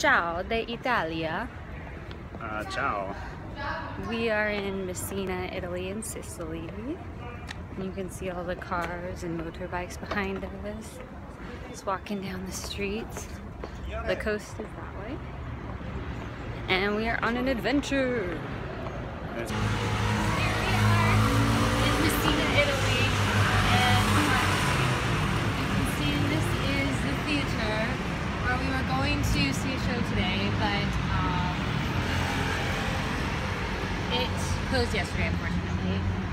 Ciao de Italia. Uh, ciao. We are in Messina, Italy, in Sicily. You can see all the cars and motorbikes behind us. Just walking down the street. The coast is that way. And we are on an adventure. That's- Here we are in Messina, Italy. And you can see this is the theater where we were going to see closed yesterday, unfortunately.